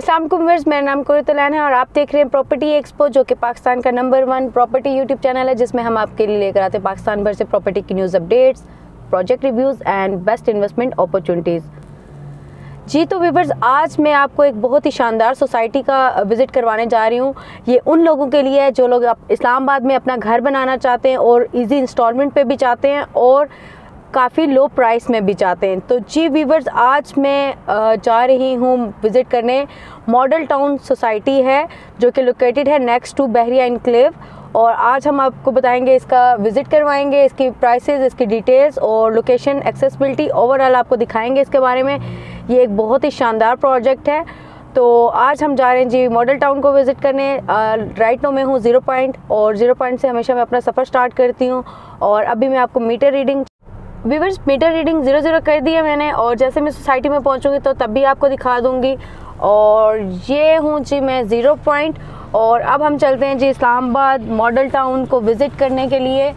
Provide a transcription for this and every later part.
Aslam viewers मेरा नाम कुरतलान है और आप देख रहे हैं प्रॉपर्टी एक्सपो जो कि पाकिस्तान का number one property YouTube channel है, जिसमें हम आपके लिए लेकर आते हैं पाकिस्तान भर से प्रॉपर्टी की news updates project reviews and best investment opportunities जी तो व्यूवर्स आज मैं आपको एक बहुत ही शानदार सोसाइटी का विज़िट करवाने जा रही हूँ। ये उन लोगों के लिए है, जो लोग इस्लामाबाद में अपना घर बनाना चाहते हैं और इजी इंस्टॉलमेंट पे भी चाहते हैं और काफ़ी लो प्राइस में भी जाते हैं। तो जी वीवर्स आज मैं जा रही हूँ विज़िट करने। मॉडल टाउन सोसाइटी है, जो कि लोकेटेड है नेक्स्ट टू बहरिया इनक्लेव और आज हम आपको बताएँगे इसका विज़िट करवाएँगे, इसकी प्राइसेस इसकी डिटेल्स और लोकेशन एक्सेसिबिलिटी ओवरऑल आपको दिखाएँगे इसके बारे में। ये एक बहुत ही शानदार प्रोजेक्ट है। तो आज हम जा रहे हैं जी मॉडल टाउन को विज़िट करने। राइट नो में हूँ ज़ीरो पॉइंट और ज़ीरो पॉइंट से हमेशा मैं अपना सफ़र स्टार्ट करती हूँ। और अभी मैं आपको meter reading viewers meter reading zero zero कर दिया मैंने और जैसे मैं सोसाइटी में पहुंचूँगी तो तब भी आपको दिखा दूँगी। और ये हूँ जी मैं ज़ीरो पॉइंट और अब हम चलते हैं जी इस्लामाबाद मॉडल टाउन को विज़िट करने के लिए।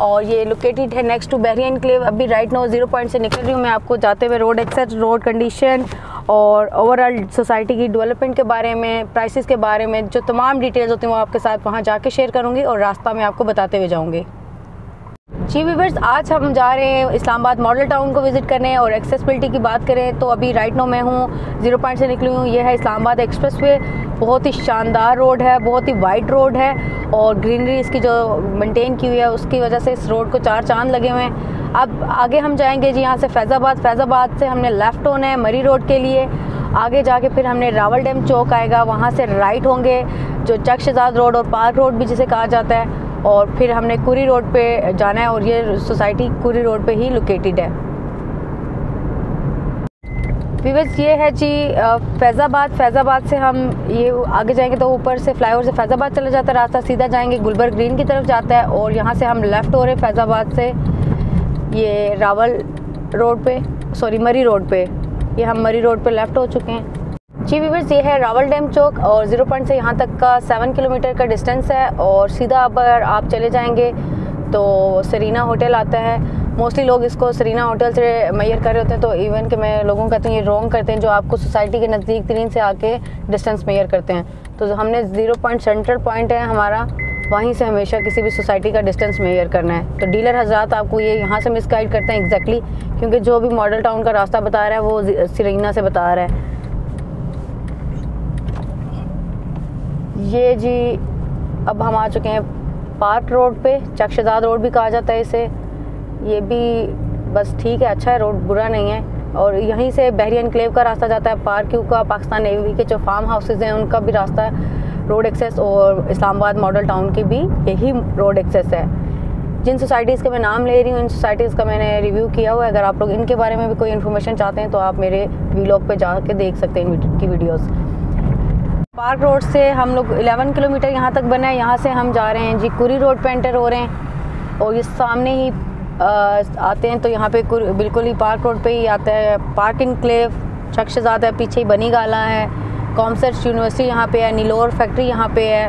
और ये लोकेटेड है नेक्स्ट टू बहरियन क्लेव अभी राइट नाउ ज़ीरो पॉइंट से निकल रही हूँ मैं आपको। जाते हुए रोड एक्सेस रोड कंडीशन और ओवरऑल सोसाइटी की डेवलपमेंट के बारे में प्राइसेस के बारे में जो तमाम डिटेल्स होती हैं वो आपके साथ वहाँ जाके शेयर करूँगी और रास्ता में आपको बताते हुए जाऊँगी। जी वीवर्स आज हम जा रहे हैं इस्लामाबाद मॉडल टाउन को विज़िट करने और एक्सेसिबिलिटी की बात करें तो अभी राइट नो मैं हूँ ज़ीरो पॉइंट से निकली हूँ। यह है इस्लामाबाद एक्सप्रेस वे बहुत ही शानदार रोड है, बहुत ही वाइड रोड है और ग्रीनरी इसकी जो मेंटेन की हुई है, उसकी वजह से इस रोड को चार चाँद लगे हुए हैं। अब आगे हम जाएँगे जी यहाँ से फैज़ाबाद। फैज़ाबाद से हमने लेफ़्ट होना है मरी रोड के लिए। आगे जाके फिर हमने रावल डैम चौक आएगा, वहाँ से राइट होंगे, जो चक रोड और पार्क रोड भी जिसे कहा जाता है। और फिर हमने कुरी रोड पे जाना है और ये सोसाइटी कुरी रोड पे ही लोकेटेड है। विवस ये है जी फैज़ाबाद। फैज़ाबाद से हम ये आगे जाएँगे तो ऊपर से फ्लाईओवर से फैज़ाबाद चला जाता है। रास्ता सीधा जाएँगे गुलबर्ग ग्रीन की तरफ़ जाता है और यहाँ से हम लेफ़्ट हो रहे फैज़ाबाद से। ये रावल रोड पे सॉरी मरी रोड पे। ये हम मरी रोड पे लेफ़्ट हो चुके हैं। जी वीवर्स ये है रावल डैम चौक और ज़ीरो पॉइंट से यहाँ तक का सेवन किलोमीटर का डिस्टेंस है और सीधा अगर आप चले जाएँगे तो सरीना होटल आता है। मोस्टली लोग इसको सरीना होटल से मैयर कर रहे होते हैं तो इवन के मैं लोगों को कहती हूँ ये रॉन्ग करते हैं जो आपको सोसाइटी के नज़दीक तरीन से आके डिस्टेंस मैयर करते हैं। तो हमने ज़ीरो पॉइंट सेंट्रल पॉइंट है हमारा वहीं से हमेशा किसी भी सोसाइटी का डिस्टेंस मेयर करना है। तो डीलर हजरात आपको ये यहाँ से मिसगाइड करते हैं एग्जैक्टली exactly, क्योंकि जो भी मॉडल टाउन का रास्ता बता रहा है वो सरीना से बता रहा है। ये जी, अब हम आ चुके हैं पार्क रोड पे चकशदाद रोड भी कहा जाता है इसे। ये भी बस ठीक है अच्छा है, रोड बुरा नहीं है। और यहीं से बहरियन क्लेव का रास्ता जाता है, पार्क क्यू का, पाकिस्तान नेवी के जो फार्म हाउसेज हैं, उनका भी रास्ता रोड एक्सेस और इस्लामाबाद मॉडल टाउन की भी यही रोड एक्सेस है। जिन सोसाइटीज़ के मैं नाम ले रही हूँ इन सोसाइटीज़ का मैंने रिव्यू किया हुआ है। अगर आप लोग इनके बारे में भी कोई इन्फॉर्मेशन चाहते हैं तो आप मेरे वीलॉग पे जाके देख सकते हैं इनकी वीडियोज़। पार्क रोड से हम लोग 11 किलोमीटर यहाँ तक बना है। यहाँ से हम जा रहे हैं जी कुरी रोड पे एंटर हो रहे हैं। और ये सामने ही आ, आते हैं तो यहाँ पे बिल्कुल ही पार्क रोड पे ही आता है। पार्क इन इनक्लेव शख्सजाद है पीछे ही बनी गाला है। कॉमसर्च यूनिवर्सिटी यहाँ पे है नीलोर फैक्ट्री यहाँ पे है।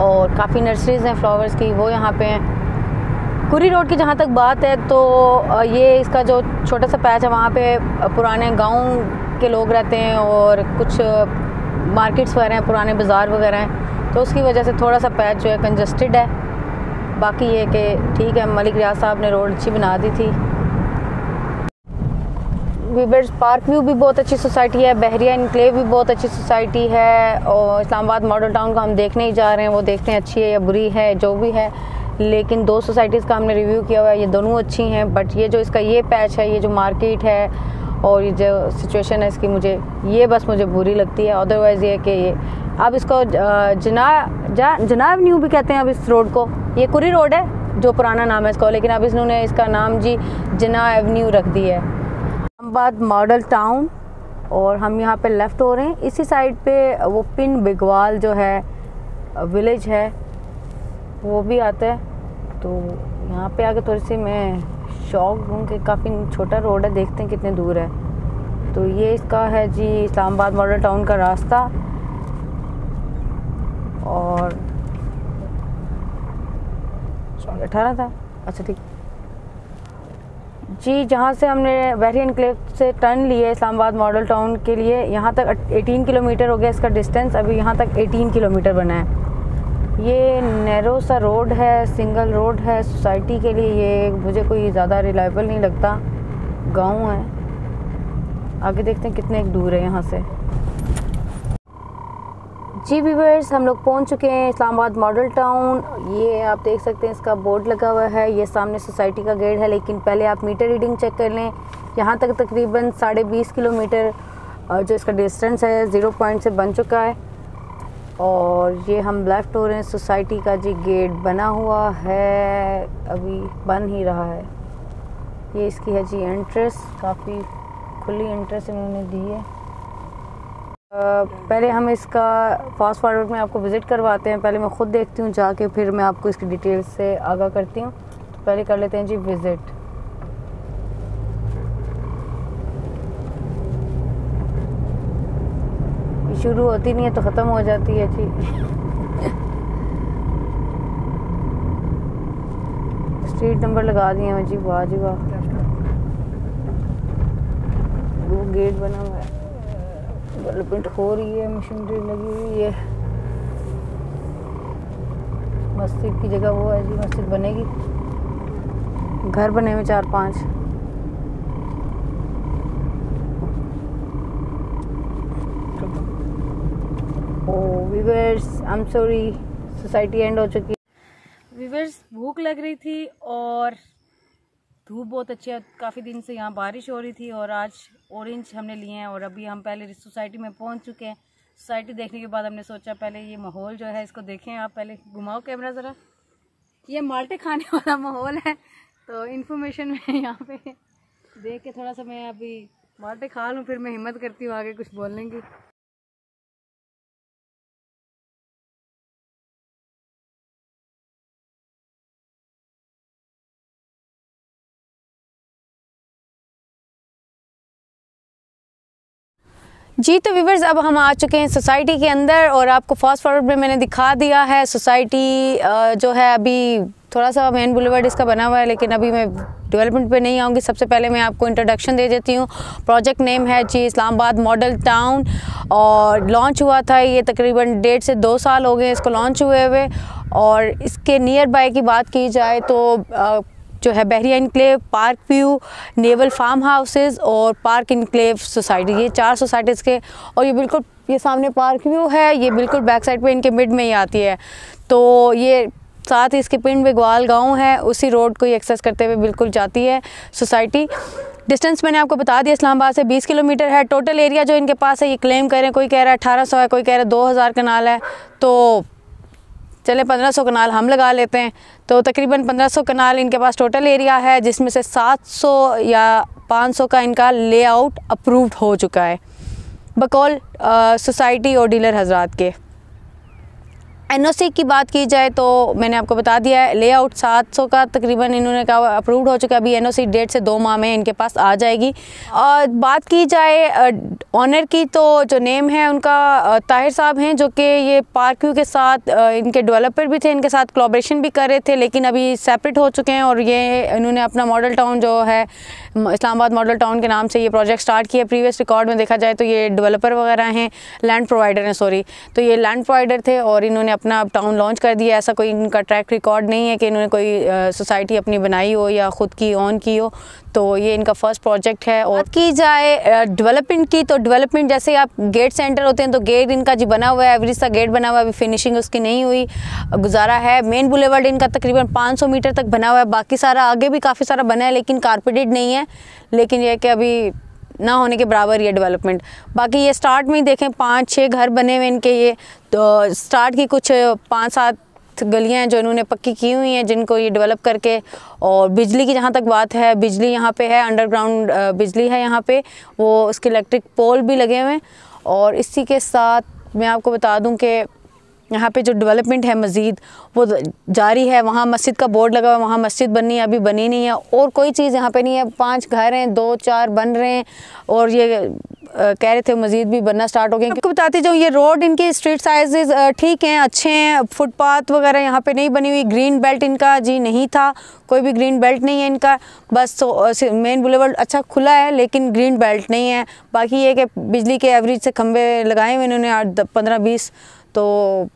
और काफ़ी नर्सरीज़ हैं फ्लावर्स की वो यहाँ पे हैं। कुरी रोड की जहाँ तक बात है तो ये इसका जो छोटा सा पैच है वहाँ पे पुराने गाँव के लोग रहते हैं और कुछ मार्केट्स वगैरह हैं, पुराने बाज़ार वगैरह हैं तो उसकी वजह से थोड़ा सा पैच जो है कंजस्टेड है। बाकी ये कि ठीक है, मलिक रियाज साहब ने रोड अच्छी बना दी थी। वीबर्स पार्क व्यू भी बहुत अच्छी सोसाइटी है बहरिया इनक्लेव भी बहुत अच्छी सोसाइटी है और इस्लामाबाद मॉडल टाउन का हम देखने ही जा रहे हैं, वो देखते हैं अच्छी है या बुरी है, जो भी है। लेकिन दो सोसाइटीज़ का हमने रिव्यू किया हुआ है, ये दोनों अच्छी हैं बट ये जो इसका ये पैच है, ये जो मार्केट है और ये जो सिचुएशन है इसकी मुझे, ये बस मुझे बुरी लगती है। अदरवाइज़ ये कि ये, अब इसको जना, जा जना एवन्यू भी कहते हैं अब इस रोड को। ये कुरी रोड है, जो पुराना नाम है इसका, लेकिन अब इन्होंने इसका नाम जी जना एवन्यू रख दी है। इस्लामाबाद मॉडल टाउन और हम यहाँ पे लेफ़्ट हो रहे हैं। इसी साइड पे वो पिन बिगवाल जो है विलेज है, वो भी आता है। तो यहाँ पे आके थोड़ी सी मैं शौक हूँ कि काफ़ी छोटा रोड है, देखते हैं कितने दूर है। तो ये इसका है जी इस्लामाबाद मॉडल टाउन का रास्ता। और अठारह था? अच्छा ठीक। जी, जहाँ से हमने बहरीन क्लिफ से टर्न लिए इस्लामाबाद मॉडल टाउन के लिए, यहाँ तक 18 किलोमीटर हो गया इसका डिस्टेंस अभी यहाँ तक 18 किलोमीटर बना है। ये नैरो सा रोड है, सिंगल रोड है सोसाइटी के लिए, ये मुझे कोई ज़्यादा रिलायबल नहीं लगता। गाँव है। आगे देखते हैं कितने दूर है यहाँ से। जी वीवर्स हम लोग पहुँच चुके हैं इस्लामाबाद मॉडल टाउन ये आप देख सकते हैं इसका बोर्ड लगा हुआ है। ये सामने सोसाइटी का गेट है, लेकिन पहले आप मीटर रीडिंग चेक कर लें। यहाँ तक तकरीबन साढ़े बीस किलोमीटर जो इसका डिस्टेंस है ज़ीरो पॉइंट से बन चुका है। और ये हम लेफ़्ट हो रहे हैं। सोसाइटी का जी गेट बना हुआ है, अभी बन ही रहा है। ये इसकी है जी एंट्रेंस काफ़ी खुली एंट्रेंस इन्होंने दी है। पहले हम इसका फास्ट फॉरवर्ड में आपको विज़िट करवाते हैं। पहले मैं ख़ुद देखती हूँ, जाके फिर मैं आपको इसकी डिटेल्स से आगाह करती हूँ। तो पहले कर लेते हैं जी विज़िट शुरू होती नहीं है तो ख़त्म हो जाती है जी स्ट्रीट नंबर लगा दिए हैं जी, वाह जी वाह। वो गेट बना हुआ है। डेवलपमेंट हो रही है मशीनरी लगी हुई है। मस्जिद की जगह वो है जी, मस्जिद बनेगी। घर बने हुए चार पाँच। Weavers I am sorry society end हो चुकी। वीवर्स भूख लग रही थी और धूप बहुत अच्छी है। काफ़ी दिन से यहाँ बारिश हो रही थी और आज ऑरेंज हमने लिए हैं और अभी हम पहले सोसाइटी में पहुँच चुके हैं। सोसाइटी देखने के बाद हमने सोचा पहले ये माहौल जो है, इसको देखें आप पहले। घुमाओ कैमरा ज़रा। ये माल्टे खाने वाला माहौल है तो इन्फॉर्मेशन में यहाँ पे। देख के थोड़ा सा मैं अभी माल्टे खा लूँ, फिर मैं हिम्मत करती हूँ आगे कुछ बोलने की। जी तो व्यूवर्स अब हम आ चुके हैं सोसाइटी के अंदर और आपको फास्ट फॉरवर्ड में मैंने दिखा दिया है सोसाइटी जो है अभी थोड़ा सा मेन बुलेवर्ड इसका बना हुआ है, लेकिन अभी मैं डेवलपमेंट पे नहीं आऊँगी। सबसे पहले मैं आपको इंट्रोडक्शन दे देती हूँ। प्रोजेक्ट नेम है जी इस्लामाबाद मॉडल टाउन और लॉन्च हुआ था ये तकरीबन डेढ़ से दो साल हो गए इसको लॉन्च हुए हुए। और इसके नियर बाय की बात की जाए तो जो है Bahria enclave park view, naval farm houses और पार्क इनक्लेव सोसाइटी। ये चार सोसाइटीज़ के और ये बिल्कुल, ये सामने पार्क व्यू है, ये बिल्कुल बैक साइड पे इनके मिड में ही आती है। तो ये साथ ही इसके पिंड में ग्वाल गाँव है, उसी रोड को ही एक्सेस करते हुए बिल्कुल जाती है सोसाइटी। डिस्टेंस मैंने आपको बता दिया, इस्लामाबाद से 20 किलोमीटर है। टोटल एरिया जो इनके पास है, ये क्लेम करें, कोई कह रहा है अठारह सौ है, कोई कह रहा है दो हज़ार कनाल है। तो चले 1500 कनाल हम लगा लेते हैं। तो तकरीबन 1500 कनाल इनके पास टोटल एरिया है, जिसमें से 700 या 500 का इनका लेआउट अप्रूव्ड हो चुका है। बकौल सोसाइटी और डीलर हजरात के। एनओसी की बात की जाए तो मैंने आपको बता दिया है लेआउट 700 का तकरीबन इन्होंने कहा अप्रूव्ड हो चुका है। अभी एनओसी डेढ़ से दो माह में इनके पास आ जाएगी। और बात की जाए ऑनर की तो जो नेम है उनका ताहिर साहब हैं, जो कि ये पार्क के साथ इनके डेवलपर भी थे, इनके साथ कोलाब्रेशन भी कर रहे थे, लेकिन अभी सेपरेट हो चुके हैं। और ये इन्होंने अपना मॉडल टाउन जो है इस्लामाबाद मॉडल टाउन के नाम से ये प्रोजेक्ट स्टार्ट किया। प्रीवियस रिकॉर्ड में देखा जाए तो ये डेवलपर वगैरह हैं लैंड प्रोवाइडर हैं सॉरी तो ये लैंड प्रोवाइडर थे और इन्होंने अपना टाउन लॉन्च कर दिया ऐसा कोई इनका ट्रैक रिकॉर्ड नहीं है कि इन्होंने कोई सोसाइटी अपनी बनाई हो या ख़ुद की ऑन की हो। तो ये इनका फ़र्स्ट प्रोजेक्ट है और की जाए डेवलपमेंट की तो डेवलपमेंट जैसे आप गेट सेंटर होते हैं तो गेट इनका जी बना हुआ है एवरेज सा गेट बना हुआ है, अभी फिनिशिंग उसकी नहीं हुई, गुजारा है। मेन बुलेवर्ड इनका तकरीबन 500 मीटर तक बना हुआ है। बाकी सारा आगे भी काफ़ी सारा बना है, लेकिन कारपेटेड नहीं है। लेकिन यह कि अभी ना होने के बराबर ये डेवलपमेंट बाकी ये स्टार्ट में ही देखें, पाँच छः घर बने हुए इनके ये। तो स्टार्ट की कुछ पाँच, सात गलियाँ हैं जो इन्होंने पक्की की हुई हैं, जिनको ये डेवलप करके। और बिजली की जहाँ तक बात है, बिजली यहाँ पे है अंडरग्राउंड बिजली है यहाँ पे। वो उसके इलेक्ट्रिक पोल भी लगे हुए हैं। और इसी के साथ मैं आपको बता दूँ कि यहाँ पे जो डेवलपमेंट है मज़ीद वो जारी है, वहाँ मस्जिद का बोर्ड लगा हुआ है, वहाँ मस्जिद बननी है, अभी बनी नहीं है, और कोई चीज़ यहाँ पे नहीं है, पाँच घर हैं, दो, चार बन रहे हैं, और ये कह रहे थे मज़ीद भी बनना स्टार्ट हो गए आपको बताते जाऊँ ये रोड इनके स्ट्रीट साइजेज ठीक हैं, अच्छे हैं फुटपाथ वगैरह यहाँ पे नहीं बनी हुई ग्रीन बेल्ट इनका जी नहीं था, कोई भी ग्रीन बेल्ट नहीं है इनका, बस तो मेन बुलेवर्ड अच्छा खुला है, लेकिन ग्रीन बेल्ट नहीं है, बाकी ये कि बिजली के एवरेज से खंबे लगाए हुए इन्होंने आठ पंद्रह, बीस तो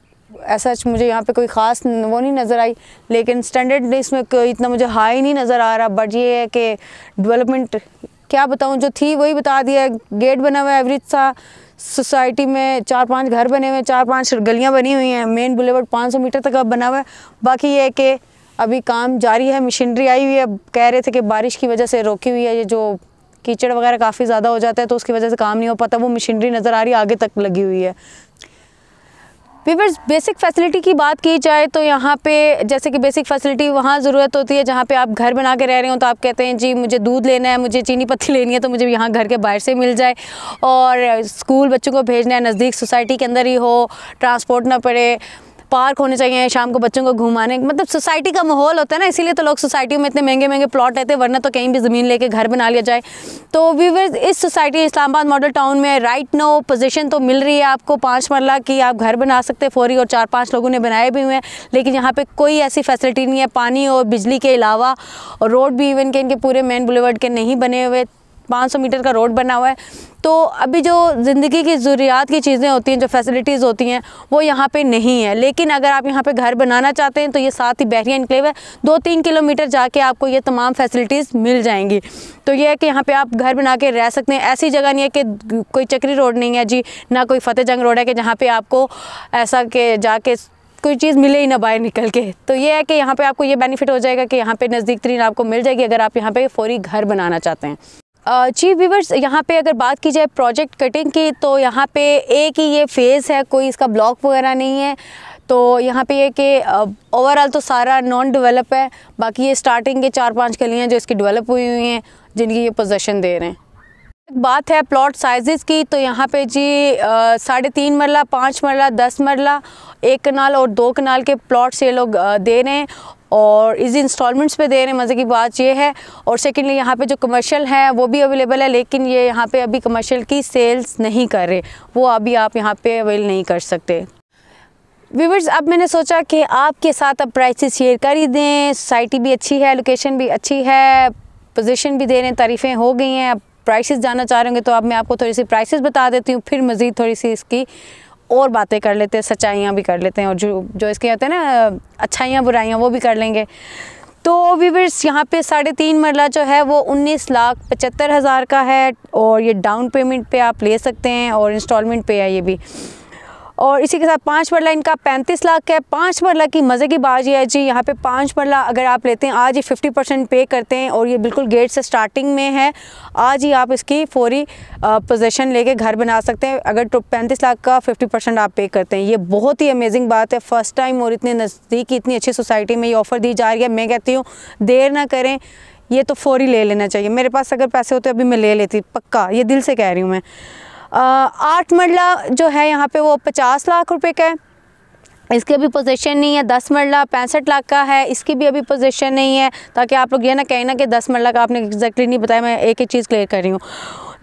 ऐसा मुझे यहाँ पे कोई ख़ास वो नहीं नज़र आई, लेकिन स्टैंडर्ड इसमें कोई इतना मुझे हाई नहीं नज़र आ रहा बट ये है कि डेवलपमेंट क्या बताऊँ, जो थी वही बता दिया गेट बना हुआ है एवरेज सा सोसाइटी में चार पाँच घर बने हुए हैं, चार पाँच गलियाँ बनी हुई हैं मेन बुलेवर्ड 500 मीटर तक अब बना हुआ है। बाकी ये है कि अभी काम जारी है मशीनरी आई हुई है, कह रहे थे कि बारिश की वजह से रोकी हुई है, ये जो कीचड़ वगैरह काफ़ी ज़्यादा हो जाता है तो उसकी वजह से काम नहीं हो पाता, वो मशीनरी नज़र आ रही है, आगे तक लगी हुई है। वीवर्स बेसिक फैसिलिटी की बात की जाए तो यहाँ पे जैसे कि बेसिक फैसिलिटी वहाँ ज़रूरत होती है जहाँ पे आप घर बना के रह रहे हो तो आप कहते हैं, जी, मुझे दूध लेना है, मुझे चीनी पत्ती लेनी है तो मुझे यहाँ घर के बाहर से मिल जाए। और स्कूल बच्चों को भेजना है, नज़दीक सोसाइटी के अंदर ही हो ट्रांसपोर्ट ना पड़े पार्क होने चाहिए, शाम को बच्चों को घुमाने। मतलब सोसाइटी का माहौल होता है ना, इसीलिए तो लोग सोसाइटी में इतने महँगे महँगे प्लॉट रहते हैं, वरना तो कहीं भी ज़मीन लेके घर बना लिया जाए। तो वीवर इस सोसाइटी, इस्लामाबाद मॉडल टाउन में राइट नो पोजीशन तो मिल रही है आपको पाँच मरला की। आप घर बना सकते हैं, फौरी और चार पाँच लोगों ने बनाए भी हुए हैं। लेकिन यहाँ पर कोई ऐसी फैसिलिटी नहीं है, पानी और बिजली के अलावा और रोड भी इवन के इनके पूरे मेन बुलेवर्ड के नहीं बने हुए। 500 मीटर का रोड बना हुआ है। तो अभी जो ज़िंदगी की ज़रूरियात की चीज़ें होती हैं, जो फैसिलिटीज़ होती हैं, वो यहाँ पे नहीं है। लेकिन अगर आप यहाँ पे घर बनाना चाहते हैं तो ये साथ ही बहरिया इनक्लेव है। दो तीन किलोमीटर जाके आपको ये तमाम फैसिलिटीज़ मिल जाएँगी। तो ये है कि यहाँ पे आप घर बना के रह सकते हैं। ऐसी जगह नहीं है कि कोई चक्री रोड नहीं है जी, ना कोई फतेह जंग रोड है कि जहाँ पर आपको ऐसा कि जाके कोई चीज़ मिले ही ना बाहर निकल के। तो ये है कि यहाँ पे आपको ये बेनिफिट हो जाएगा कि यहाँ पे नज़दीक तरीन आपको मिल जाएगी अगर आप यहाँ पे फौरी घर बनाना चाहते हैं। चीफ व्यूवर्स, यहाँ पे अगर बात की जाए प्रोजेक्ट कटिंग की तो यहाँ पे एक ही ये फ़ेज़ है, कोई इसका ब्लॉक वगैरह नहीं है। तो यहाँ पे ये कि ओवरऑल तो सारा नॉन डेवलप है, बाकी ये स्टार्टिंग के चार पाँच गलियाँ जो इसकी डेवलप हुई हुई हैं, जिनकी ये पोजेशन दे रहे हैं। बात है प्लॉट साइजेस की तो यहाँ पे जी साढ़े तीन मरला, पाँच मरला, दस मरला, एक कनाल और दो कनाल के प्लॉट्स ये लोग दे रहे हैं। और इजी इंस्टॉलमेंट्स पे दे रहे हैं मज़े की बात ये है। और सेकेंडली यहाँ पे जो कमर्शियल है, वो भी अवेलेबल है, लेकिन ये यहाँ पे अभी कमर्शियल की सेल्स नहीं कर रहे। वो अभी आप यहाँ पे अवेल नहीं कर सकते। व्यूवर्स अब मैंने सोचा कि आपके साथ अब प्राइसेस शेयर कर ही दें। सोसाइटी भी अच्छी है लोकेशन भी अच्छी है पोजीशन भी दे रहे हैं तारीफ़ें हो गई हैं। अब प्राइसेस जानना चाह रहे होंगे तो अब मैं आपको थोड़ी सी प्राइसेस बता देती हूँ, फिर मज़ीद थोड़ी सी इसकी और बातें कर लेते हैं सच्चाइयाँ भी कर लेते हैं और जो जो इसके होते हैं ना, अच्छाइयाँ, बुराइयाँ, वो भी कर लेंगे। तो वीवर्स यहाँ पे साढ़े तीन मरला जो है, वो उन्नीस लाख पचहत्तर हज़ार का है और ये डाउन पेमेंट पे आप ले सकते हैं और इंस्टॉलमेंट पे है ये भी। और इसी के साथ पाँच मरला, इनका पैंतीस लाख है। पाँच मरला की मज़े की बात यह है जी, यहाँ पे पाँच मरला अगर आप लेते हैं, आज ही फिफ्टी परसेंट पे करते हैं और ये बिल्कुल गेट से स्टार्टिंग में है। आज ही आप इसकी फौरी पोजीशन लेके घर बना सकते हैं। अगर तो पैंतीस लाख का फिफ्टी परसेंट आप पे करते हैं। ये बहुत ही अमेजिंग बात है। फ़र्स्ट टाइम और इतने नज़दीक इतनी अच्छी सोसाइटी में ये ऑफ़र दी जा रही है। मैं कहती हूँ, देर ना करें। ये तो फौरी ले लेना चाहिए। मेरे पास अगर पैसे होते अभी मैं ले लेती, पक्का। ये दिल से कह रही हूँ मैं। आठ मरला जो है यहाँ पे वो पचास लाख रुपए का है। इसकी अभी पोजीशन नहीं है, दस मरला पैंसठ लाख का है, इसकी भी अभी पोजीशन नहीं है, ताकि आप लोग ये ना कहें ना कि दस मरला का आपने एग्जैक्टली नहीं बताया, मैं एक ही चीज़ क्लियर कर रही हूँ।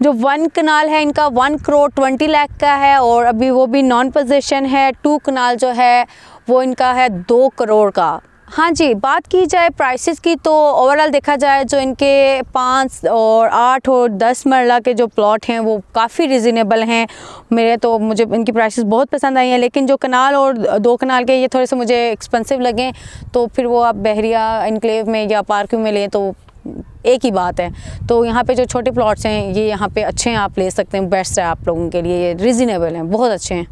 जो वन कनाल है इनका, वन करोड़ ट्वेंटी लाख का है, और अभी वो भी नॉन पोजीशन है टू कनाल जो है, वो इनका है दो करोड़ का। हाँ जी, बात की जाए प्राइसेस की तो ओवरऑल देखा जाए जो इनके पाँच और आठ और दस मरला के जो प्लॉट हैं वो काफ़ी रिजनेबल हैं। मेरे तो मुझे इनकी प्राइसेस बहुत पसंद आई हैं, लेकिन जो कनाल और दो कनाल के ये थोड़े से मुझे एक्सपेंसिव लगे तो फिर वो आप बहरिया इनक्लेव में या पार्क में लें तो एक ही बात है। तो यहाँ पे जो छोटे प्लॉट्स हैं, ये यहाँ पे अच्छे हैं, आप ले सकते हैं बेस्ट है आप लोगों के लिए, ये रिजनेबल हैं, बहुत अच्छे हैं।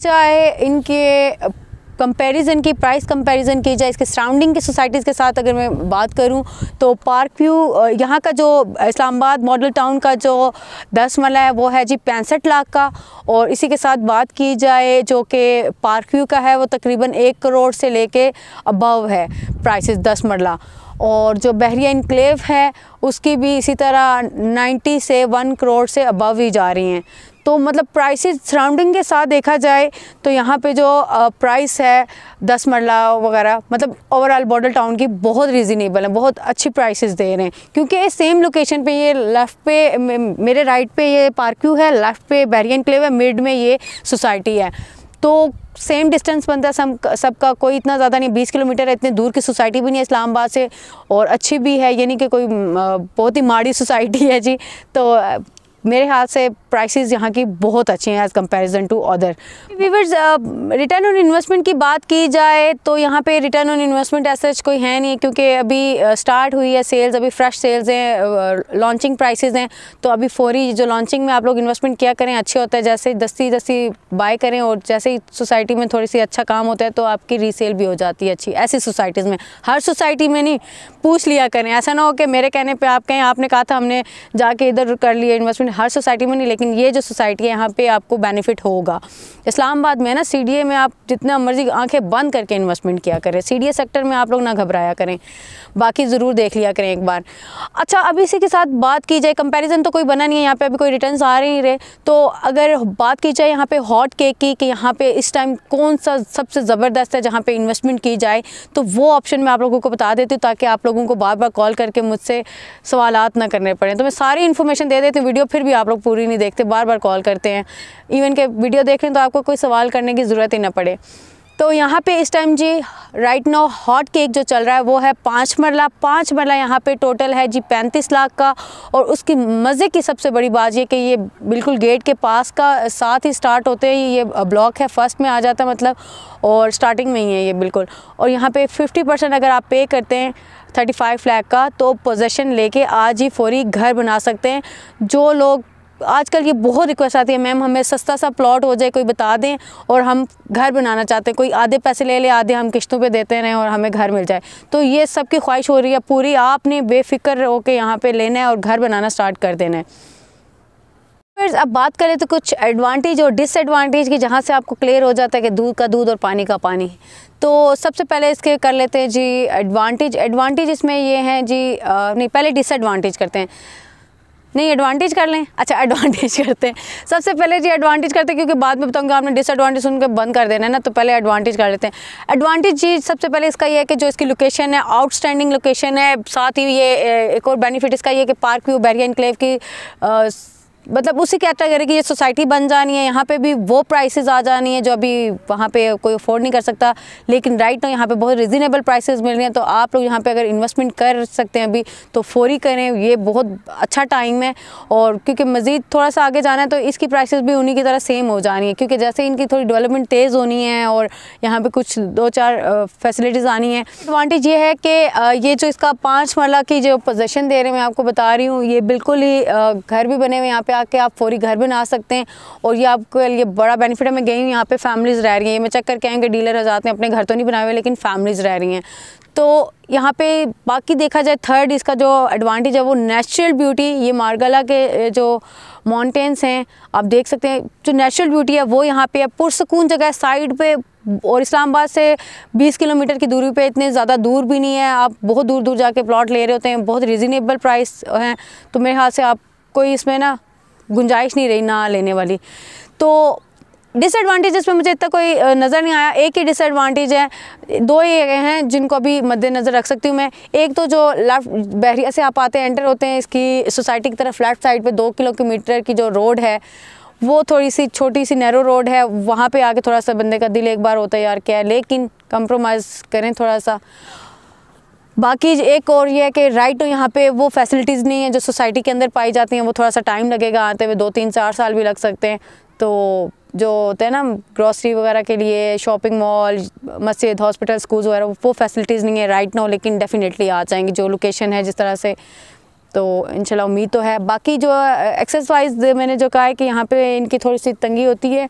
चाहे इनके कंपैरिजन की प्राइस कंपैरिजन की जाए, इसके सराउंडिंग की सोसाइटीज़ के साथ अगर मैं बात करूँ तो पार्क व्यू यहाँ का जो इस्लामाबाद मॉडल टाउन का जो दस मला है, वो है जी पैंसठ लाख का। और इसी के साथ बात की जाए, जो कि पार्क व्यू का है, वो तकरीबन एक करोड़ से लेके अबव है प्राइसेस दस मरला। और जो बहरिया इनक्लेव है, उसकी भी इसी तरह 90 से वन करोड़ से अबव ही जा रही हैं। तो मतलब प्राइसेस सराउंडिंग के साथ देखा जाए तो यहाँ पे जो प्राइस है, दस मरला वगैरह मतलब ओवरऑल बॉर्डर टाउन की बहुत रीज़नेबल है, बहुत अच्छी प्राइसेस दे रहे हैं। क्योंकि ये सेम लोकेशन पे ये लेफ़्ट पे मेरे राइट पे ये पार्क्यू है लेफ़्ट पे बैरियन क्लेव है मिड में ये सोसाइटी है। तो सेम डिस्टेंस बनता है सब, सबका, कोई इतना ज़्यादा नहीं, बीस किलोमीटर है, इतने दूर की सोसाइटी भी नहीं है इस्लामाबाद से, और अच्छी भी है यानी कि कोई बहुत ही माड़ी सोसाइटी है जी। तो मेरे हाथ से प्राइसेस यहाँ की बहुत अच्छी हैं as comparison to other Weavers return on investment की बात की जाए तो यहाँ पे रिटर्न ऑन इन्वेस्टमेंट ऐसा कोई है नहीं क्योंकि अभी स्टार्ट uh, हुई है सेल्स अभी फ्रेश सेल्स हैं लॉन्चिंग uh, प्राइसेस हैं तो अभी फौरी जो लॉन्चिंग में आप लोग इन्वेस्टमेंट किया करें अच्छे होता है जैसे दस्ती दस्ती बाय करें और जैसे ही सोसाइटी में थोड़ी सी अच्छा काम होता है तो आपकी रीसेल भी हो जाती है अच्छी ऐसी सोसाइटीज़ में। हर सोसाइटी में नहीं पूछ लिया करें। ऐसा ना हो कि मेरे कहने पर आप कहें आपने कहा था हमने जाके इधर कर लिया इन्वेस्टमेंट हर सोसाइटी में नहीं, लेकिन ये जो सोसाइटी है, यहाँ पे आपको बेनिफिट होगा। इस्लामाबाद में ना सीडीए में आप जितना मर्ज़ी आँखें बंद करके इन्वेस्टमेंट किया करें। सीडीए सेक्टर में आप लोग ना घबराया करें। बाकी ज़रूर देख लिया करें एक बार। अच्छा अब इसी के साथ बात की जाए कंपेरिजन तो कोई बना नहीं है, यहाँ पर अभी कोई रिटर्न आ नहीं रहे। तो अगर बात की जाए यहाँ पर हॉट केक की, कि यहाँ पर इस टाइम कौन सा सबसे ज़बरदस्त है जहाँ पर इन्वेस्टमेंट की जाए तो वो ऑप्शन मैं आप लोगों को बता देती हूँ, ताकि आप लोगों को बार बार कॉल करके मुझसे सवाल ना करने पड़े। तो मैं सारी इन्फॉर्मेशन दे देती हूँ वीडियो फिर भी आप लोग पूरी नहीं देखते, बार बार कॉल करते हैं। इवन के वीडियो देख हैं तो आपको कोई सवाल करने की ज़रूरत ही ना पड़े। तो यहाँ पे इस टाइम जी राइट नाउ हॉट केक जो चल रहा है वो है पाँच मरला पाँच मरला यहाँ पे टोटल है जी पैंतीस लाख का। और उसकी मज़े की सबसे बड़ी बात ये कि ये बिल्कुल गेट के पास का साथ ही स्टार्ट होते ही ये ब्लॉक है फ़र्स्ट में आ जाता है मतलब और स्टार्टिंग में ही है ये बिल्कुल। और यहाँ पे फिफ्टी परसेंट अगर आप पे करते हैं थर्टी फाइव फ्लैग का तो पोजेशन लेके आज ही फौरी घर बना सकते हैं। जो लोग, आजकल ये बहुत रिक्वेस्ट आती है, मैम, हमें सस्ता सा प्लॉट हो जाए, कोई बता दें और हम घर बनाना चाहते हैं। कोई आधे पैसे ले ले, आधे हम किश्तों पे देते रहें और हमें घर मिल जाए। तो ये सबकी ख्वाहिश हो रही है पूरी। आपने बेफिक्र होकर यहाँ पे लेना है और घर बनाना स्टार्ट कर देना है। फिर अब बात करें तो कुछ एडवांटेज और डिसएडवांटेज की जहाँ से आपको क्लियर हो जाता है कि दूध का दूध और पानी का पानी। तो सबसे पहले इसके कर लेते हैं जी एडवांटेज एडवांटेज इसमें ये हैं जी आ, नहीं पहले डिसएडवांटेज करते हैं। नहीं एडवांटेज कर लें? अच्छा एडवांटेज करते हैं। सबसे पहले जी एडवांटेज करते हैं क्योंकि बाद में बताऊँगा आपने डिसएडवांटेज सुन के बंद कर देना है ना तो पहले एडवांटेज कर लेते हैं। एडवांटेज जी सबसे पहले इसका ये है कि जो इसकी लोकेशन है आउटस्टैंडिंग लोकेशन है साथ ही ये एक और बेनिफिट इसका ये कि पार्क व्यू बैरियन क्लेव की मतलब उसी कैटेगरी की ये सोसाइटी बन जानी है। यहाँ पे भी वो प्राइसेस आ जानी है जो अभी वहाँ पे कोई अफोर्ड नहीं कर सकता। लेकिन राइट ना यहाँ पे बहुत रिजनेबल प्राइसेस मिल रही हैं। तो आप लोग यहाँ पे अगर इन्वेस्टमेंट कर सकते हैं अभी तो फौरी करें। ये बहुत अच्छा टाइम है। और क्योंकि मज़ीद थोड़ा सा आगे जाना है तो इसकी प्राइसेस भी उन्हीं की तरह सेम हो जानी है। क्योंकि जैसे इनकी थोड़ी डेवलपमेंट तेज़ होनी है और यहाँ पर कुछ दो चार फैसिलिटीज़ आनी है। एडवांटेज ये है कि ये जो इसका पाँच मरला की जो पोजेशन दे रहे हैं, मैं आपको बता रही हूँ, ये बिल्कुल ही घर भी बने हुए यहाँ पे आके आप फौरी घर बना सकते हैं और ये आपको ये बड़ा बेनिफिट है। मैं गई हूँ, यहाँ पे फैमिलीज़ रह रही हैं। मैं चेक करके आएँगे डीलर हजात हैं अपने घर तो नहीं बनाए हुए, लेकिन फैमिलीज़ रह रही हैं। तो यहाँ पे बाकी देखा जाए थर्ड इसका जो एडवांटेज है वो नेचुरल ब्यूटी ये मारगला के जो माउंटेन्स हैं, आप देख सकते हैं, जो नेचुरल ब्यूटी है वो यहाँ पे है। पुरसकून जगह है साइड पे और इस्लामाबाद से 20 किलोमीटर की दूरी पे इतने ज़्यादा दूर भी नहीं है। आप बहुत दूर दूर जाके प्लॉट ले रहे होते हैं, बहुत रिजनेबल प्राइस हैं। तो मेरे हाथ से आप कोई इसमें ना गुंजाइश नहीं रही ना लेने वाली। तो डिसएडवांटेजेस में मुझे इतना कोई नज़र नहीं आया। एक ही डिसएडवांटेज है, दो ही हैं जिनको अभी मद्देनज़र रख सकती हूँ मैं। एक तो जो लेफ़्ट बहरिया से आप आते हैं एंटर होते हैं, इसकी सोसाइटी की तरफ़ लेफ़्ट साइड पे दो किलोमीटर की जो रोड है, वो थोड़ी सी छोटी सी नैरो रोड है। वहाँ पे आके थोड़ा सा बंदे का दिल एक बार होता है, यार, क्या है? लेकिन कंप्रोमाइज़ करें थोड़ा सा बाकी एक और ये है कि राइट तो यहाँ पे वो फैसिलिटीज़ नहीं है जो सोसाइटी के अंदर पाई जाती हैं, वो थोड़ा सा टाइम लगेगा, आते हुए दो तीन चार साल भी लग सकते हैं। तो जो होते हैं ना ग्रॉसरी वगैरह के लिए शॉपिंग मॉल मस्जिद हॉस्पिटल स्कूल वगैरह, वो फैसिलिटीज़ नहीं है राइट नो लेकिन डेफिनेटली आ जाएँगी, जो लोकेशन है जिस तरह से। तो इनशाला उम्मीद तो है। बाकी जो एक्सेस वाइज मैंने जो कहा है कि यहाँ पे इनकी थोड़ी सी तंगी होती है,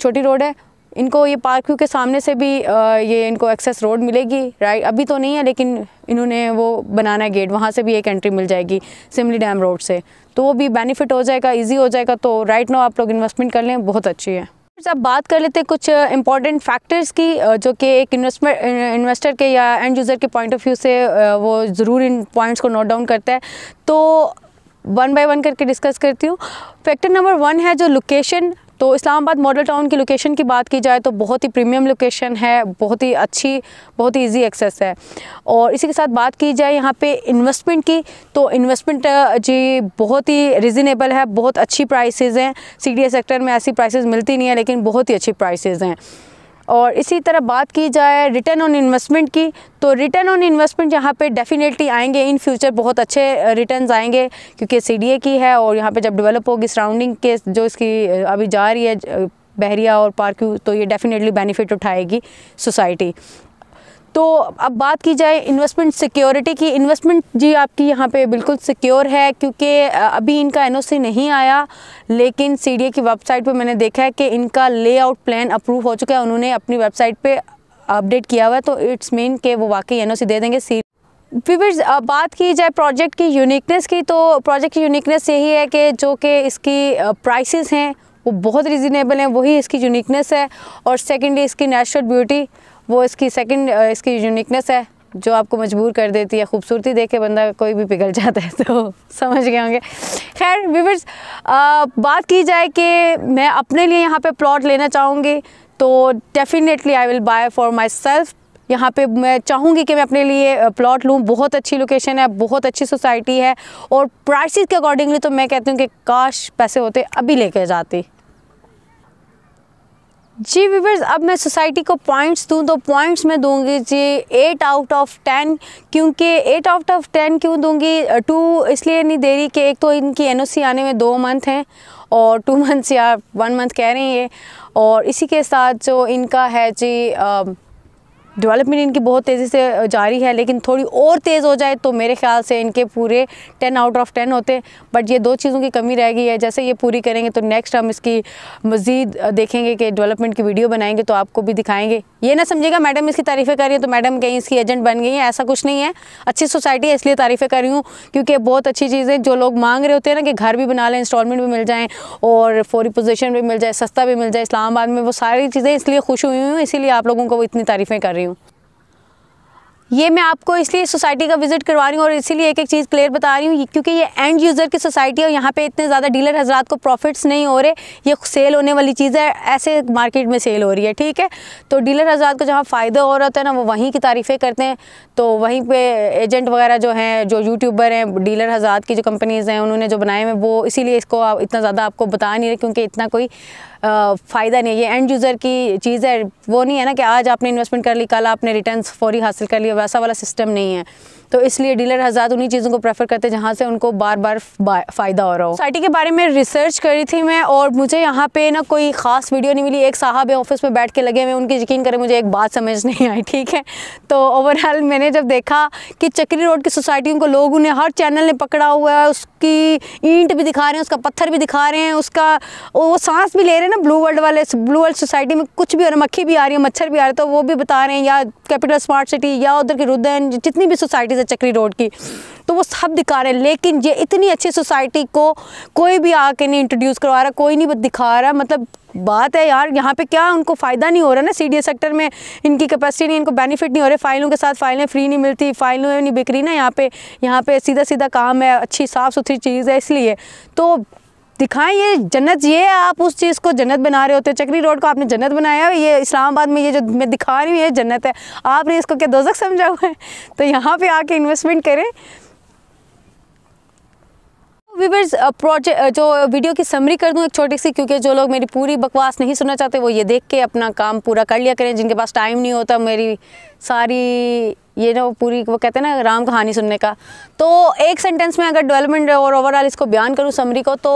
छोटी रोड है इनको ये पार्क व्यू के सामने से भी ये इनको एक्सेस रोड मिलेगी राइट अभी तो नहीं है, लेकिन इन्होंने वो बनाना है गेट वहाँ से भी एक एंट्री मिल जाएगी, सिमली डैम रोड से। तो वो भी बेनिफिट हो जाएगा इजी हो जाएगा तो राइट नो आप लोग इन्वेस्टमेंट कर लें, बहुत अच्छी है। अब बात कर लेते हैं कुछ इंपॉर्टेंट फैक्टर्स की जो कि एक इन्वेस्टमेंट इन्वेस्टर के या एंड यूज़र के पॉइंट ऑफ़ व्यू से वो ज़रूर इन पॉइंट्स को नोट डाउन करता है। तो वन बाय वन करके डिस्कस करती हूँ। फैक्टर नंबर वन है जो लोकेशन तो इस्लामाबाद मॉडल टाउन की लोकेशन की बात की जाए तो बहुत ही प्रीमियम लोकेशन है, बहुत ही अच्छी, बहुत ही ईजी एक्सेस है। और इसी के साथ बात की जाए यहाँ पे इन्वेस्टमेंट की तो इन्वेस्टमेंट जी, बहुत ही रिजनेबल है, बहुत अच्छी प्राइसेज हैं। सी सेक्टर में ऐसी प्राइसेज मिलती नहीं है, लेकिन बहुत ही अच्छी प्राइसेज हैं। और इसी तरह बात की जाए रिटर्न ऑन इन्वेस्टमेंट की तो रिटर्न ऑन इन्वेस्टमेंट यहाँ पे डेफिनेटली आएँगे। इन फ्यूचर बहुत अच्छे रिटर्न आएँगे, क्योंकि सी की है और यहाँ पे जब डेवलप होगी सराउंडिंग के जो इसकी अभी जा रही है बहरिया और पार्क्यू तो ये डेफिनेटली बेनिफिट उठाएगी सोसाइटी तो अब बात की जाए इन्वेस्टमेंट सिक्योरिटी की इन्वेस्टमेंट जी आपकी यहाँ पे बिल्कुल सिक्योर है क्योंकि अभी इनका एनओसी नहीं आया, लेकिन सीडीए की वेबसाइट पे मैंने देखा है कि इनका लेआउट प्लान अप्रूव हो चुका है। उन्होंने अपनी वेबसाइट पे अपडेट किया हुआ है तो इट्स मीन के वो वाकई एनओसी दे देंगे सी फिर बात की जाए प्रोजेक्ट की यूनिकनेस की तो प्रोजेक्ट की यूनिकनेस यही है कि जो कि इसकी प्राइसेस हैं, वो बहुत रिजनेबल हैं, वही इसकी यूनिकनेस है। और सेकेंडली इसकी नेचुरल ब्यूटी वो इसकी सेकंड इसकी यूनिकनेस है, जो आपको मजबूर कर देती है, खूबसूरती देख के बंदा कोई भी पिघल जाता है तो समझ गए होंगे। खैर व्यूवर्स बात की जाए कि मैं अपने लिए यहाँ पे प्लॉट लेना चाहूँगी तो definitely I will buy for myself यहाँ पे मैं चाहूँगी कि मैं अपने लिए प्लॉट लूँ। बहुत अच्छी लोकेशन है, बहुत अच्छी सोसाइटी है, और प्राइसेस के अकॉर्डिंगली तो मैं कहती हूँ कि काश पैसे होते अभी लेके जाती। जी वीवर्स अब मैं सोसाइटी को पॉइंट्स दूँ तो पॉइंट्स मैं दूँगी जी एट आउट ऑफ़ टेन क्योंकि एट आउट ऑफ़ टेन क्यों दूँगी? टू इसलिए नहीं दे रही कि एक तो इनकी एनओसी आने में दो मंथ हैं, और टू मंथ्स या वन मंथ कह रही हैं, और इसी के साथ जो इनका है जी डेवलपमेंट इनकी बहुत तेज़ी से जारी है, लेकिन थोड़ी और तेज़ हो जाए तो मेरे ख्याल से इनके पूरे टेन आउट ऑफ़ टेन होते बट ये दो चीज़ों की कमी रह गई है। जैसे ये पूरी करेंगे तो नेक्स्ट हम इसकी मज़ीद देखेंगे कि डेवलपमेंट की वीडियो बनाएँगे तो आपको भी दिखाएँगे। ये ना समझेगा मैडम इसकी तारीफ़ें कर रही हैं तो मैडम कहीं इसकी एजेंट बन गई है, ऐसा कुछ नहीं है। अच्छी सोसाइटी है, इसलिए तारीफ़ें कर रही हूँ, क्योंकि बहुत अच्छी चीज़ है। जो लोग मांग रहे होते हैं ना कि घर भी बना लें इंस्टॉलमेंट भी मिल जाएँ और फौरी पोजिशन भी मिल जाए, सस्ता भी मिल जाए, इस्लामाबाद में वो सारी चीज़ें इसलिए खुश हुई हूँ, इसीलिए आप लोगों को इतनी तारीफ़ें कर रही हूँ। ये मैं आपको इसलिए सोसाइटी का विज़िट करवा रही हूँ और इसीलिए एक एक चीज़ क्लियर बता रही हूँ क्योंकि ये एंड यूज़र की सोसाइटी है और यहाँ पे इतने ज़्यादा डीलर हजरात को प्रॉफिट्स नहीं हो रहे, ये सेल होने वाली चीज़ है, ऐसे मार्केट में सेल हो रही है, ठीक है? तो डीलर हजरात को जहाँ फ़ायदा हो रहा होता है ना, वो वहीं की तारीफ़ें करते हैं। तो वहीं पर एजेंट वगैरह जो हैं, जो यूट्यूबर हैं डीलर हजरात की जो कंपनीज़ हैं, उन्होंने जो बनाए हुए वो इसीलिए इसको इतना ज़्यादा आपको बता नहीं रहे क्योंकि इतना कोई फ़ायदा नहीं है। ये एंड यूज़र की चीज़ है। वो नहीं है ना कि आज आपने इन्वेस्टमेंट कर ली, कल आपने रिटर्न फौरी हासिल कर लिया वैसा वाला सिस्टम नहीं है। तो इसलिए डीलर हज़ार उन्हीं चीज़ों को प्रेफर करते हैं जहाँ से उनको बार बार फ़ायदा हो रहा हो। सोसाइटी के बारे में रिसर्च करी थी मैं और मुझे यहाँ पे ना कोई ख़ास वीडियो नहीं मिली। एक साहब है ऑफ़िस में बैठ के लगे हुए उनकी यकीन करें मुझे एक बात समझ नहीं आई, ठीक है? तो ओवरऑल मैंने जब देखा कि चक्री रोड की सोसाइटियों को लोग उन्हें हर चैनल ने पकड़ा हुआ है, उसकी ईंट भी दिखा रहे हैं, उसका पत्थर भी दिखा रहे हैं, उसका वो सांस भी ले रहे हैं ना ब्लू वर्ल्ड वाले ब्लू वर्ल्ड सोसाइटी में कुछ भी है मक्खी भी आ रही है, मच्छर भी आ रहे हैं तो वो भी बता रहे हैं, या कैपिटल स्मार्ट सिटी या उधर की रुदन जितनी भी सोसाइटीज़ है चक्री रोड की। तो वो सब दिखा रहे हैं, लेकिन ये इतनी अच्छी सोसाइटी को कोई भी आके नहीं इंट्रोड्यूस करवा रहा, कोई नहीं दिखा रहा। मतलब बात है यार, यहाँ पे क्या उनको फ़ायदा नहीं हो रहा ना सी सेक्टर में? इनकी कैपेसिटी नहीं, इनको बेनिफिट नहीं हो रहा। फाइलों के साथ फाइलें फ्री नहीं मिलती, फाइलों नहीं बिक रही ना यहाँ पे। यहाँ पे सीधा सीधा काम है, अच्छी साफ़ सुथरी चीज़ है इसलिए। तो दिखाएँ ये जन्नत, ये है आप उस चीज़ को जन्नत बना रहे होते चक्री रोड को आपने जन्नत बनाया है, ये इस्लामाबाद में ये जो मैं दिखा रही हूँ, ये जन्नत है। आपने इसको क्या दोजक समझा हुआ है? तो यहाँ पे आके इन्वेस्टमेंट करें। वीवर्स प्रोजेक्ट uh, जो वीडियो की समरी कर दूँ एक छोटी सी क्योंकि जो लोग मेरी पूरी बकवास नहीं सुनना चाहते वो ये देख के अपना काम पूरा कर लिया करें। जिनके पास टाइम नहीं होता मेरी सारी ये ना पूरी वो कहते हैं ना राम कहानी सुनने का। तो एक सेंटेंस में अगर डेवलपमेंट और ओवरऑल इसको बयान करूँ समरी को तो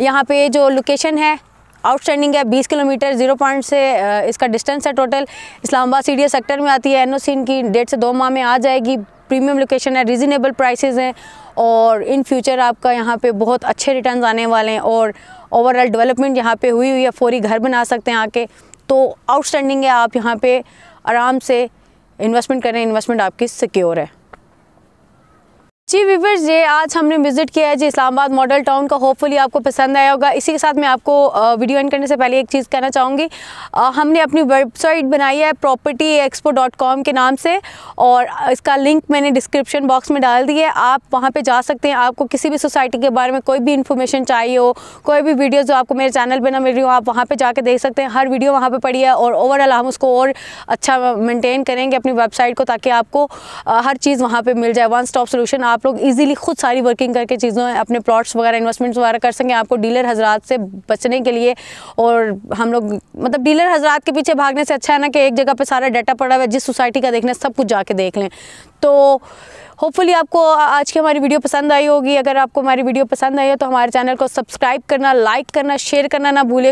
यहाँ पे जो लोकेशन है आउटस्टैंडिंग है 20 किलोमीटर ज़ीरो पॉइंट से uh, इसका डिस्टेंस है टोटल इस्लामाबाद सी सेक्टर में आती है एन इनकी डेढ़ से दो माह में आ जाएगी। प्रीमियम लोकेशन है रिजनेबल प्राइसेस हैं और इन फ्यूचर आपका यहाँ पे बहुत अच्छे रिटर्न्स आने वाले हैं और ओवरऑल डेवलपमेंट यहाँ पे हुई हुई है फौरी घर बना सकते हैं आके। तो आउटस्टैंडिंग है, आप यहाँ पे आराम से इन्वेस्टमेंट करें इन्वेस्टमेंट आपकी सिक्योर है। जी वीवर्स ये आज हमने विज़िट किया है जी इस्लामाबाद मॉडल टाउन का। होपफुली आपको पसंद आया होगा। इसी के साथ मैं आपको वीडियो एंड करने से पहले एक चीज़ कहना चाहूँगी। हमने अपनी वेबसाइट बनाई है प्रॉपर्टी एक्सपो डॉट कॉम के नाम से और इसका लिंक मैंने डिस्क्रिप्शन बॉक्स में डाल दिया है। आप वहाँ पर जा सकते हैं। आपको किसी भी सोसाइटी के बारे में कोई भी इन्फॉर्मेशन चाहिए हो, कोई भी वीडियो जो आपको मेरे चैनल पर ना मिल रही हो, आप वहाँ पर जाकर देख सकते हैं। हर वीडियो वहाँ पर पड़ी है और ओवरऑल हम उसको और अच्छा मेनटेन करेंगे अपनी वेबसाइट को ताकि आपको हर चीज़ वहाँ पर मिल जाए। वन स्टॉप सोल्यूशन आप लोग इजीली खुद सारी वर्किंग करके चीज़ों, अपने प्लॉट्स वगैरह इन्वेस्टमेंट्स वगैरह कर सकें, आपको डीलर हजरात से बचने के लिए और हम लोग मतलब डीलर हजरात के पीछे भागने से अच्छा है ना कि एक जगह पर सारा डाटा पड़ा हुआ है, जिस सोसाइटी का देखना है, सब कुछ जाके देख लें। तो होपफुली आपको आज की हमारी वीडियो पसंद आई होगी। अगर आपको हमारी वीडियो पसंद आई हो तो हमारे चैनल को सब्सक्राइब करना लाइक करना शेयर करना ना भूले।